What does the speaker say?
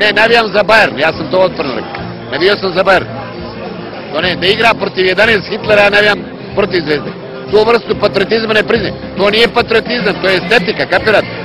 Ne, navijam za Bayern, ja sam to otvorno rekao. Navio sam za Bayern. To ne, da igra protiv 11 Hitlera, ja navijam protiv zvezde. Tu vrstu patriotizma ne priznajem. To nije patriotizam, to je estetika, kapirate?